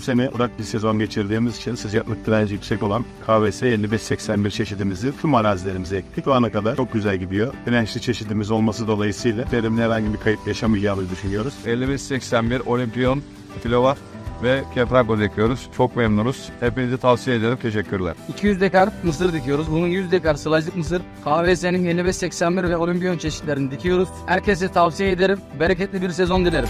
Bu sene kurak bir sezon geçirdiğimiz için sıcaklık direnci yüksek olan KVS 5581 çeşidimizi tüm arazilerimize ektik. Şu ana kadar çok güzel gidiyor. Dirençli çeşidimiz olması dolayısıyla verimli herhangi bir kayıp yaşamayacağımızı düşünüyoruz. 5581 Olimpiyon kilo var ve Keprago ekiyoruz. Çok memnunuz. Hepinizi tavsiye ederim. Teşekkürler. 200 dekar mısır dikiyoruz. Bunun 100 dekar sılajlık mısır. KVS'nin 5581 ve Olimpiyon çeşitlerini dikiyoruz. Herkese tavsiye ederim. Bereketli bir sezon dilerim.